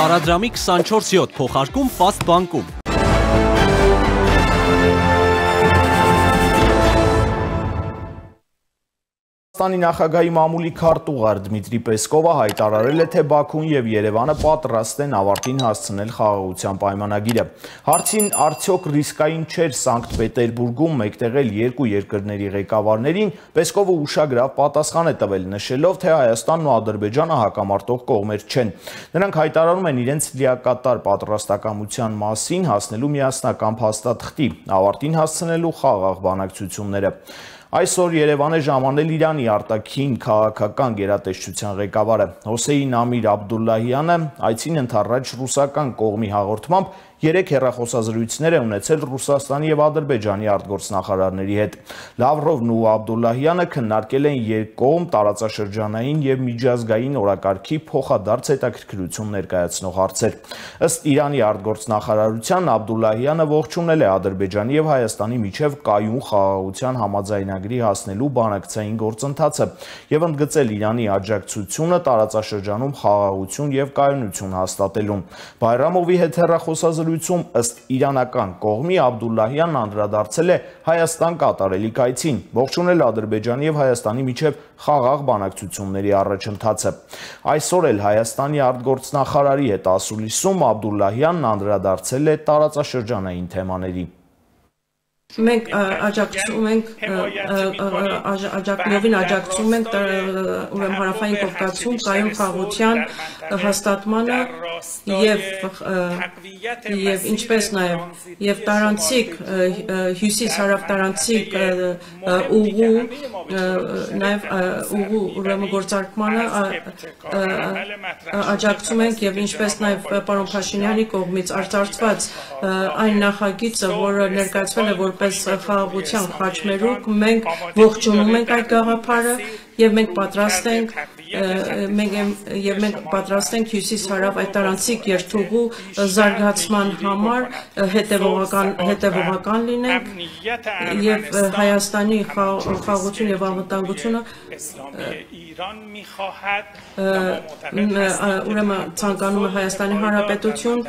Տարադրամի 24/7 փոխարկում Fast Bank-ում։ Հայաստանի նախագահի մամուլի քարտուղար Դմիտրի Պեսկովը հայտարարել է, թե Բաքուն եւ Երևանը պատրաստ են ավարտին հասցնել խաղաղության պայմանագիրը։ Հարցին արդյոք ռիսկային չէր Սանկտ Պետերբուրգում մեկտեղել երկու երկրների ղեկավարներին, Պեսկովը ուշագրավ պատասխան է տվել, նշելով, թե Հայաստանն ու Ադրբեջանը հակամարտող կողմեր չեն։ Նրանք հայտարարում են իրենց լիակատար պատրաստակամության մասին հասնելու միասնական փաստաթղթի, ավարտին հասցնելու խաղաղ բանակցությունները։ Այսօր Երևան է ժամանել Իրանի արտաքին քաղաքական գերատեսչության ղեկավարը Հոսեյն Ամիր Աբդուլլահյանը այցին ընթառաջ ռուսական կողմի հաղորդմամբ երեք հերախոսազրույցներ է ունեցել Ռուսաստանի եւ Ադրբեջանի արտգործնախարարների հետ։ Լավրովն ու Աբդուլլահյանը քննարկել են երկկողմ տարածաշրջանային եւ միջազգային օրակարգի փոխադարձ հետաքրքրություն ներկայացնող հարցեր։ Ըստ Իրանի արտգործնախարարության Աբդուլլահյանը ողջունել է Ադրբեջանի եւ Հայաստանի միջև կայուն խաղաղության համաձայնագրի հասնելու բանակցային գործընթացը եւ ընդգծել Իրանի աջակցությունը տարածաշրջանում խաղաղություն եւ կայունություն հաստատելուն։ Բայրամովի հետ հերախոսազրույց զրույցում ըստ իրանական կողմի Աբդուլլահյանն անդրադարձել է Հայաստան կատարելի կայցին, ողջունել Ադրբեջանի եւ Հայաստանի միջև խաղաղ բանակցությունների առաջընթացը։ Այսօր էլ Հայաստանի արտգործնախարարի հետ ասուլիսում Աբդուլլահյանն անդրադարձել է տարածաշրջանային թեմաների։ Մենք աջակցում ենք աջակցողին աջակցում ենք ուրեմն հարավային Կովկասում կայուն խաղաղության հաստատմանը եւ եւ ինչպես նաեւ եւ տարանցիկ հյուսիս հարավ տարանցիկ ուղու նաեւ ուղու ուրեմն գործարկմանը աջակցում ենք եւ ինչպես նաեւ պարոն Փաշինյանի կողմից արձարծված այն նախագիծը, որը ներկայացվել է որպես խաղաղության խաչմերուկ, մենք ողջունում ենք այդ գաղափարը եւ մենք պատրաստ ենք մենք եւ մենք պատրաստ ենք հյուսիս հարավ այդ տարանցիկ երթուղու զարգացման համար հետևողական հետևողական լինենք եւ Հայաստանի խաղաղություն եւ անվտանգությունը ուրեմն ցանկանում է Հայաստանի Հանրապետություն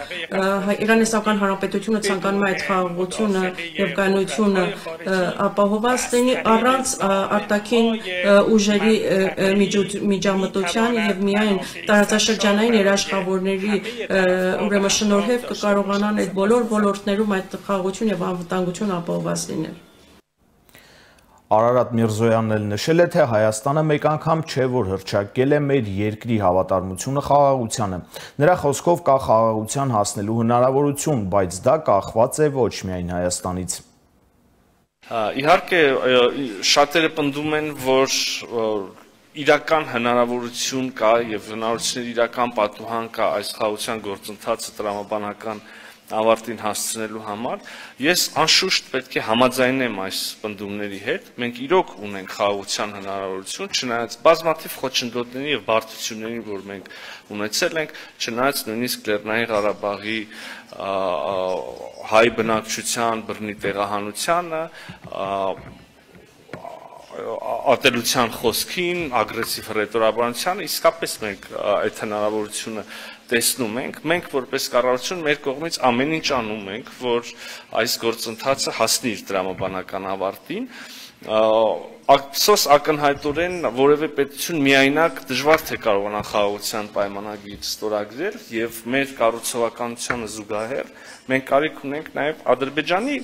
Իրանի Իսլամական Հանրապետությունը ցանկանում է այդ խաղաղությունը եւ կայունությունը ապահովված լինի առանց արտաքին ուժերի միջ միջամտության եւ միայն տարածաշրջանային երաշխավորների ուրեմն շնորհիվ կկարողանան այդ բոլոր ոլորտներում այդ խաղաղություն եւ անվտանգություն ապահովված լինել։ Արարատ Միրզոյանն էլ նշել է, թե Հայաստանը մեկ անգամ չէ, որ հրճակել է մեր երկրի հավատարմությունը խաղաղությանը։ Նրա խոսքով կա խաղաղության հասնելու հնարավորություն, բայց դա կախված է ոչ միայն Հայաստանից։ Իհարկե շատերը պնդում են, որ իրական հնարավորություն կա եւ հնարավորությունների իրական պատուհան կա այս խաղաղության գործընթացը տրամաբանական ավարտին հասցնելու համար ես անշուշտ պետք է համաձայնեմ այս պնդումների հետ մենք իրոք ունենք խաղաղության հնարավորություն չնայած բազմաթիվ խոչընդոտների եւ բարդությունների որ մենք ունեցել ենք չնայած նույնիսկ Լեռնային Ղարաբաղի հայ բնակչության բռնի տեղահանությանը ատելության խոսքին, ագրեսիվ ռետորաբանությանը, իսկապես մենք այդ հնարավորությունը տեսնում ենք, մենք որպես կառավարություն մեր կողմից ամեն ինչ անում ենք, որ այս գործընթացը հասնի իր դրամաբանական ավարտին, ափսոս ակնհայտորեն որևէ պետություն միայնակ դժվար թե կարողանա խաղաղության պայմանագիր ստորագրել եւ մեր կառուցողականությանը զուգահեռ մենք կարիք ունենք նաեւ Ադրբեջանի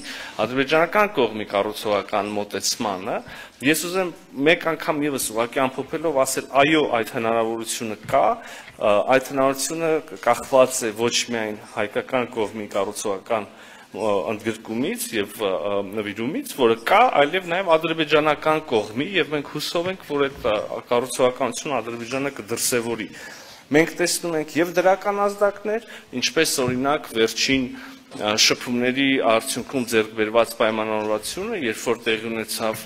ադրբեջանական կողմի կառուցողական մոտեցմանը ես ուզեմ մեկ անգամ եւս ուղղակի ամփոփելով ասել այո այդ հնարավորությունը կա այդ հնարավորությունը կախված է ոչ միայն հայկական կողմի կառուցողական ընդգրկումից եւ նվիրումից, որը կա, այլև նաեւ ադրբեջանական կողմի եւ մենք հուսով ենք, որ այդ կառուցողականությունը Ադրբեջանը կդրսևորի։ Մենք տեսնում ենք եւ դրական ազդակներ, ինչպես օրինակ վերջին շփումների արդյունքում ձեռք բերված պայմանավորվածությունը, երբ որ տեղի ունեցավ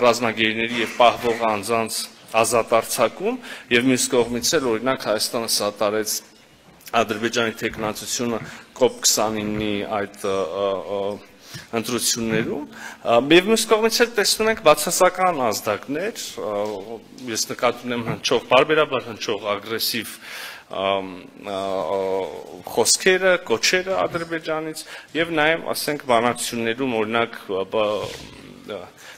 ռազմագերիների եւ պահվող անձանց ազատ արձակում եւ մյուս կողմից էլ օրինակ Հայաստանը սատարեց Ադրբեջանի տեխնացությունը COP29-ի այդ ընտրություններում եւ մյուս կողմից էլ տեսնում ենք բացասական ազդակներ ես նկատի ունեմ հնչող բարբերաբար հնչող ագրեսիվ խոսքերը, կոչերը Ադրբեջանից եւ նաեւ ասենք բանակցություններում օրինակ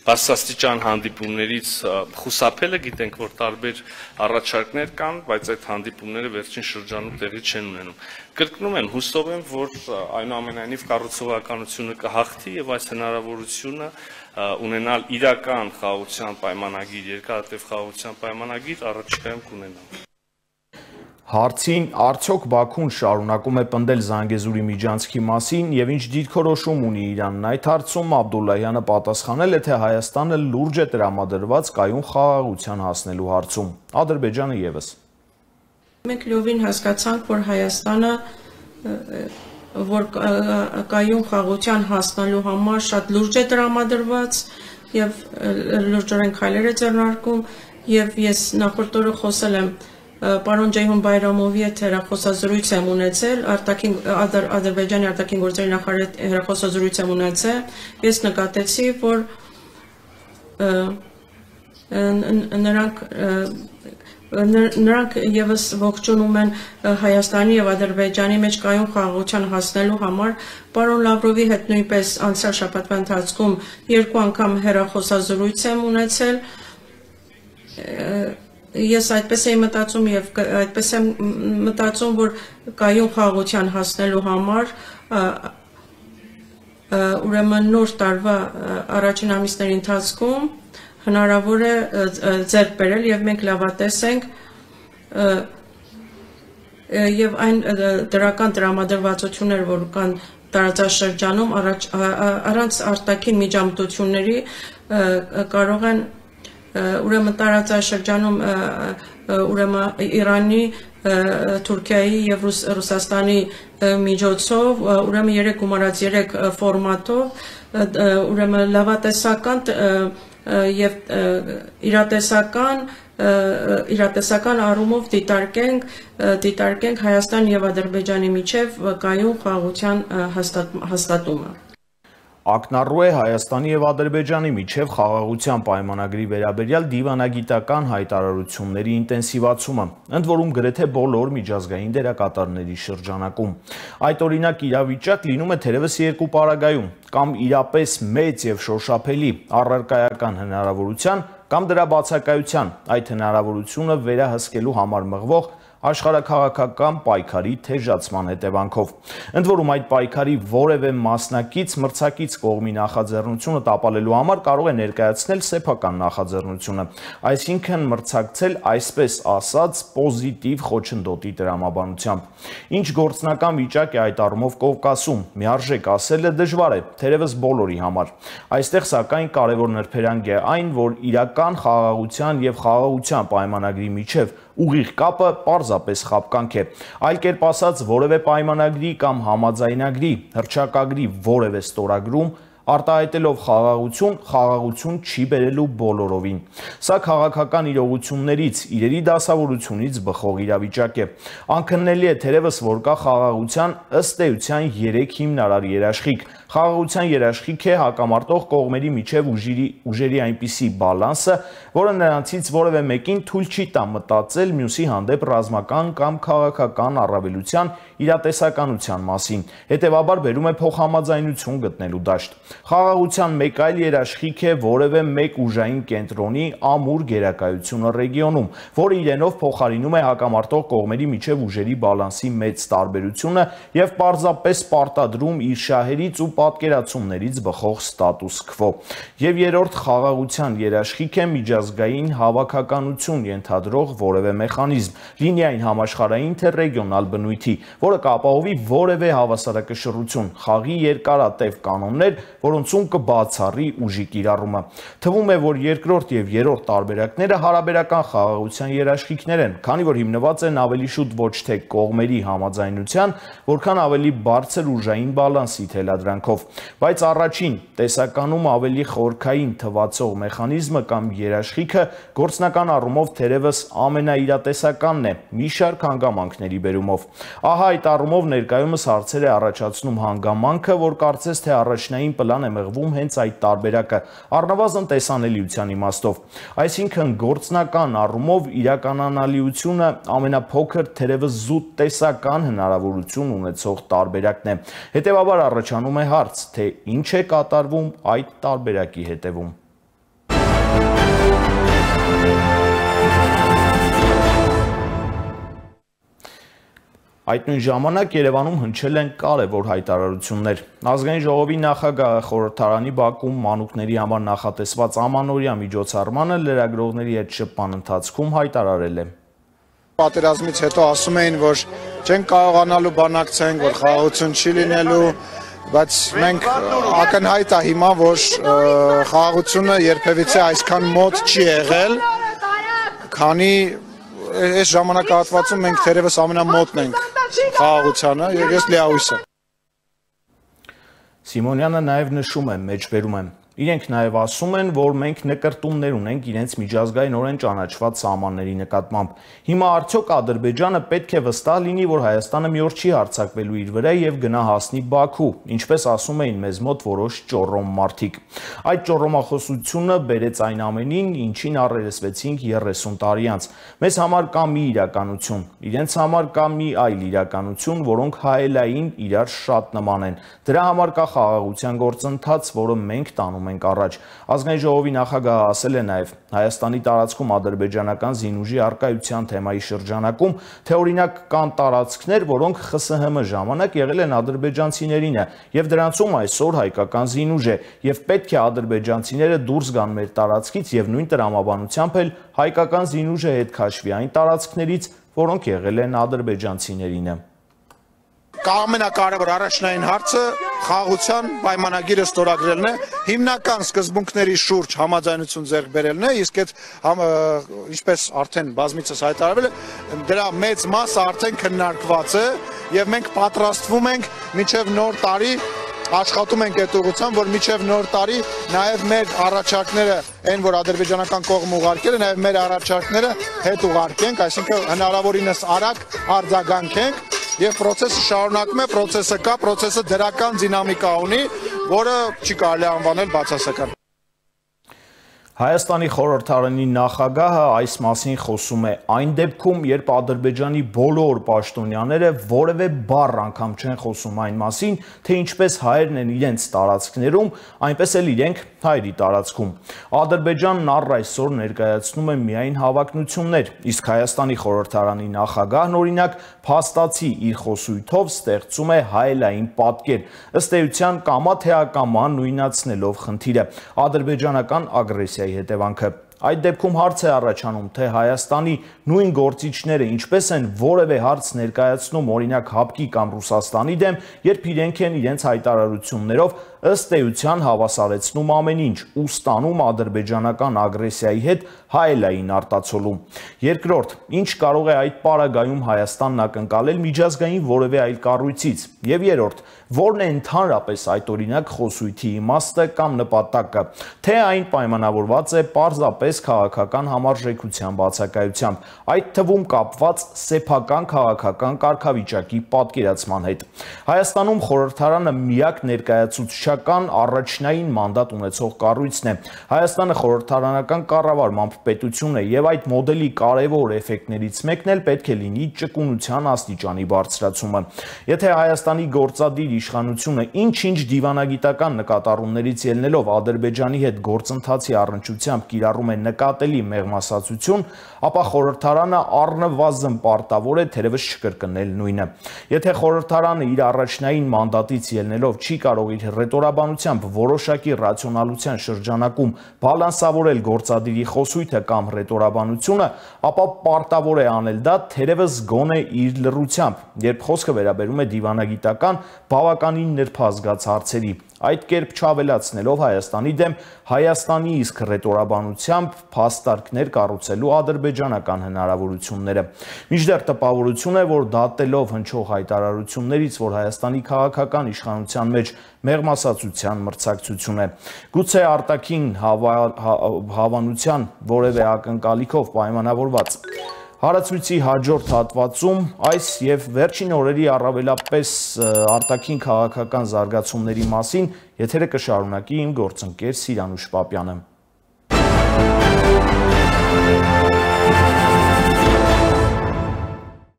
բարձրաստիճան հանդիպումներից խուսափելը գիտենք որ տարբեր առաջարկներ կան, բայց այդ հանդիպումները վերջին շրջանում տեղի չեն ունենում։ Կրկնում եմ, հուսով եմ, որ այնուամենայնիվ կառուցողականությունը կհաղթի եւ այս հնարավորությունը ունենալ իրական խաղաղության պայմանագիր, երկարատև խաղաղության պայմանագիր առաջիկայում կունենանք։ Հարցին արդյոք Բաքուն շարունակում է պնդել Զանգեզուրի միջանցքի մասին եւ ինչ դիրքորոշում ունի Իրանն այդ հարցում Աբդուլլահյանը պատասխանել է թե Հայաստանը լուրջ է տրամադրված կայուն խաղաղության հասնելու հարցում Ադրբեջանը եւս Մենք լովին հասկացանք որ Հայաստանը որ կայուն խաղաղության հասնելու համար շատ լուրջ է տրամադրված եւ լուրջորեն քայլեր է ձեռնարկում եւ ես նախորդ օրը խոսել եմ պարոն Ջեյհուն Բայրամովի հետ հեռախոսազրույց եմ ունեցել, արտաքին Ադրբեջանի արտաքին գործերի նախարարի հետ հեռախոսազրույց եմ ունեցել։ Ես նկատեցի, որ նրանք նրանք եւս ողջունում են Հայաստանի եւ Ադրբեջանի մեջ կայուն խաղաղության հասնելու համար պարոն Լավրովի հետ նույնպես անցյալ շաբաթվա ընթացքում երկու անգամ հեռախոսազրույց եմ ունեցել ես այդպես էի մտածում եւ այդպես եմ մտածում, որ կայուն խաղաղության հասնելու համար ուրեմն նոր տարվա առաջին ամիսների ընթացքում հնարավոր է ձեռք բերել եւ մենք լավատես ենք եւ այն դրական տրամադրվածություններ, որ կան տարածաշրջանում առաջ առանց արտաքին միջամտությունների կարող են ուրեմն տարածաշրջանում ուրեմն Իրանի Թուրքիայի եւ Ռուս, Ռուսաստանի միջոցով ուրեմն 3 գումարած 3 ֆորմատով ուրեմն լավատեսական եւ իրատեսական իրատեսական առումով դիտարկենք դիտարկենք Հայաստան եւ Ադրբեջանի միջև կայուն խաղաղության հաստատումը ակնառու է Հայաստանի եւ Ադրբեջանի միջև խաղաղության պայմանագրի վերաբերյալ դիվանագիտական հայտարարությունների ինտենսիվացումը, ընդ որում գրեթե բոլոր միջազգային դերակատարների շրջանակում։ Այդ օրինակ իրավիճակ լինում է թերևս երկու պարագայում, կամ իրապես մեծ եւ շոշափելի առարկայական հնարավորության կամ դրա բացակայության, այդ հնարավորությունը վերահսկելու համար մղվող աշխարհակաղակական պայքարի թեժացման հետևանքով։ Ընդ որում այդ պայքարի որևէ մասնակից մրցակից կողմի նախաձեռնությունը տապալելու համար կարող է ներկայացնել սեփական նախաձեռնությունը, այսինքն մրցակցել այսպես ասած պոզիտիվ խոչընդոտի տրամաբանությամբ։ Ինչ գործնական վիճակ է այդ առումով Կովկասում, միարժեք ասելը դժվար է, թերևս բոլորի համար։ Այստեղ սակայն կարևոր նրբերանգ է այն, որ իրական խաղաղության եւ խաղաղության պայմանագրի միջև ուղիղ կապը պարզապես խապկանք է։ Այլ կերպ ասած, որևէ պայմանագրի կամ համաձայնագրի, հրճակագրի որևէ ստորագրում արտահայտելով խաղաղություն, խաղաղություն չի բերելու բոլորովին։ Սա քաղաքական իրողություններից, իրերի դասավորությունից բխող իրավիճակ է։ Անքննելի է թերևս, որ կա խաղաղության ըստ էության 3 հիմնարար երաշխիք, Խաղաղության երաշխիք է հակամարտող կողմերի միջև ուժերի ուժերի այնպիսի բալանսը, որը նրանցից որևէ մեկին թույլ չի տա մտածել մյուսի հանդեպ ռազմական կամ քաղաքական առավելության իրատեսականության մասին։ Հետևաբար բերում է փոխհամաձայնություն գտնելու դաշտ։ Խաղաղության մեկ այլ երաշխիք է որևէ մեկ ուժային կենտրոնի ամուր գերակայությունը ռեգիոնում, որը իրենով փոխարինում է հակամարտող կողմերի միջև ուժերի բալանսի մեծ տարբերությունը եւ պարզապես պարտադրում իր շահերից ու պատկերացումներից բխող ստատուս քվո։ Եվ երրորդ խաղաղության երաշխիք է միջազգային հավաքականություն ենթադրող որևէ մեխանիզմ, լինի այն համաշխարհային թե ռեգիոնալ բնույթի, որը կապահովի որևէ հավասարակշռություն, խաղի երկարատև կանոններ, որոնցում կբացառի ուժի կիրառումը։ Թվում է, որ երկրորդ եւ երրորդ տարբերակները հարաբերական խաղաղության երաշխիքներ են, քանի որ հիմնված են ավելի շուտ ոչ թե կողմերի համաձայնության, որքան ավելի բարձր ուժային բալանսի թելադրանքով, բայց առաջին տեսականում ավելի խորքային թվացող մեխանիզմը կամ երաշխիքը գործնական առումով թերևս ամենաիրատեսականն է մի շարք հանգամանքների բերումով։ Ահա այդ առումով ներկայումս հարցեր է առաջացնում հանգամանքը, որ կարծես թե առաջնային պլան է մղվում հենց այդ տարբերակը, առնվազն տեսանելիության իմաստով։ Այսինքն գործնական առումով իրականանալիությունը ամենափոքր թերևս զուտ տեսական հնարավորություն ունեցող տարբերակն է։ Հետևաբար առաջանում է հարց, թե ինչ է կատարվում այդ տարբերակի հետևում։ Այդ նույն ժամանակ Երևանում հնչել են կարևոր հայտարարություններ։ Ազգային ժողովի նախագահը խորհրդարանի Բաքում մանուկների համար նախատեսված ամանորյա միջոցառմանը լրագրողների հետ շփման ընթացքում հայտարարել է. Պատերազմից հետո ասում էին, որ չեն կարողանալու բանակցենք, որ խաղաղություն չի լինելու, բայց մենք ակնհայտ է հիմա, որ խաղաղությունը երբևիցե այսքան մոտ չի եղել, քանի այս ժամանակահատվածում մենք թերևս ամենամոտն ենք խաղաղությանը եւ ես լիահույս եմ։ Սիմոնյանը նաև նշում է, մեջբերում եմ, Իրենք նաև ասում են, որ մենք նկրտումներ ունենք իրենց միջազգայինորեն ճանաչված սահմանների նկատմամբ։ Հիմա արդյոք Ադրբեջանը պետք է վստահ լինի, որ Հայաստանը մի օր չի հարձակվելու իր վրա եւ գնա հասնի Բաքու, ինչպես ասում էին մեզ մոտ որոշ ճոռոմ մարդիկ։ Այդ ճոռոմախոսությունը բերեց այն ամենին, ինչին առերեսվեցինք 30 տարի անց։ Մեզ համար կա մի իրականություն, իրենց համար կա մի այլ իրականություն, որոնք հայելային իրար շատ նման են։ Դրա համար կա խաղաղության գործընթաց, որը մենք տանում տանում ենք առաջ։ Ազգային ժողովի նախագահը ասել է նաև. Հայաստանի տարածքում ադրբեջանական զինուժի արկայության թեմայի շրջանակում, թե օրինակ կան տարածքներ, որոնք ԽՍՀՄ ժամանակ եղել են ադրբեջանցիներինը, եւ դրանցում այսօր հայկական զինուժ է, եւ պետք է ադրբեջանցիները դուրս գան մեր տարածքից եւ նույն տրամաբանությամբ էլ հայկական զինուժը հետ քաշվի այն տարածքներից, որոնք եղել են ադրբեջանցիներինը ամենակարևոր առաջնային հարցը խաղաղության պայմանագիրը ստորագրելն է, հիմնական սկզբունքների շուրջ համաձայնություն ձեռք բերելն է, իսկ այդ ինչպես արդեն բազմիցս հայտարարվել է, դրա մեծ մասը արդեն քննարկված է եւ մենք պատրաստվում ենք միջև նոր տարի աշխատում ենք այդ ուղղությամբ, որ միջև նոր տարի նաև մեր առաջարկները, այն որ ադրբեջանական կողմը ուղարկել է, նաև մեր առաջարկները հետ ուղարկենք, այսինքն հնարավորինս արագ արձագանքենք եւ process-ը շարունակում է, process-ը կա, process-ը դրական դինամիկա ունի, որը չի կարելի անվանել բացասական։ Հայաստանի խորհրդարանի նախագահը այս մասին խոսում է. Այն դեպքում, երբ Ադրբեջանի բոլոր պաշտոնյաները որևէ բառ անգամ չեն խոսում այն մասին, թե ինչպես հայերն են իրենց տարածքներում, այնպես էլ իրենք հայերի տարածքում։ Ադրբեջանն առ այսօր ներկայացնում է միայն հավակնություններ, իսկ Հայաստանի խորհրդարանի նախագահն օրինակ փաստացի իր խոսույթով ստեղծում է հայելային պատկեր, ըստ էության կամա թե ակամա նույնացնելով խնդիրը։ Ադրբեջանական ագրեսիայի ագրեսիայի հետևանքը։ Այդ դեպքում հարց է առաջանում, թե Հայաստանի նույն գործիչները ինչպես են որևէ հարց ներկայացնում օրինակ Հապկի կամ Ռուսաստանի դեմ, երբ իրենք են իրենց հայտարարություններով ըստ էության հավասարեցնում ամեն ինչ ու ստանում ադրբեջանական ագրեսիայի հետ հայելային արտացոլում։ Երկրորդ, ինչ կարող է այդ պարագայում Հայաստանն ակնկալել միջազգային որևէ այլ կառույցից։ Եվ երրորդ, որն է ընդհանրապես այդ օրինակ խոսույթի իմաստը կամ նպատակը, թե այն պայմանավորված է պարզապես քաղաքական համարժեքության բացակայությամբ, այդ թվում կապված սեփական քաղաքական կարգավիճակի պատկերացման հետ։ Հայաստանում խորհրդարանը միակ ներկայացուցիչ վարչական առաջնային մանդատ ունեցող կառույցն է։ Հայաստանը խորհրդարանական կառավարմամբ պետություն է եւ այդ մոդելի կարևոր էֆեկտներից մեկն էլ պետք է լինի ճկունության աստիճանի բարձրացումը։ Եթե Հայաստանի գործադիր իշխանությունը ինչ-ինչ դիվանագիտական նկատառումներից ելնելով Ադրբեջանի հետ գործընթացի առնչությամբ կիրառում է նկատելի մեղմասացություն, ապա խորհրդարանը առնվազն պարտավոր է թերևս չկրկնել նույնը։ Եթե խորհրդարանը իր առաջնային մանդատից ելնելով չի կարող իր ռետորաբանությամբ որոշակի ռացիոնալության շրջանակում բալանսավորել գործադիրի խոսույթը կամ ռետորաբանությունը, ապա պարտավոր է անել դա թերևս գոնե իր լրությամբ, երբ խոսքը վերաբերում է դիվանագիտական բավականին ներփազգաց հարցերի, այդ կերպ չավելացնելով Հայաստանի դեմ Հայաստանի իսկ ռետորաբանությամբ փաստարկներ կառուցելու ադրբեջանական հնարավորությունները։ Միջդեռ տպավորություն է, որ դատելով հնչող հայտարարություններից, որ Հայաստանի քաղաքական իշխանության մեջ մեղմասացության մրցակցություն է։ Գուցե արտաքին հավա, հավանության որևէ ակնկալիքով պայմանավորված Հարացույցի հաջորդ հատվածում այս եւ վերջին օրերի առավելապես արտաքին քաղաքական զարգացումների մասին եթերը կշարունակի իմ գործընկեր Սիրանուշ Պապյանը։